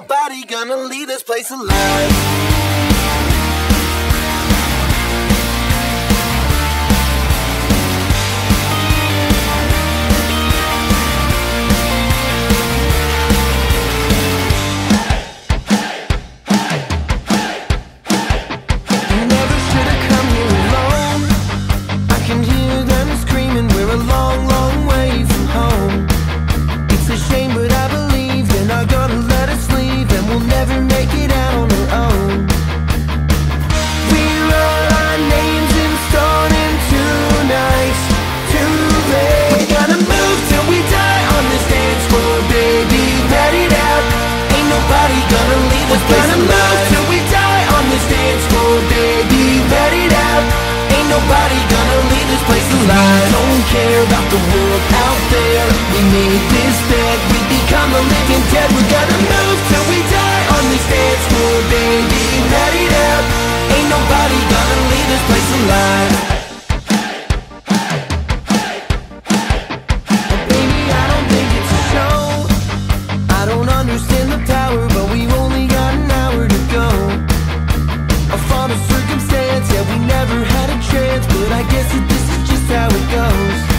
nobody gonna leave this place alive. we gonna leave this place alive. Don't care about the world out there. We made this bed. We become a living dead. We're gonna move I guess that this is just how it goes.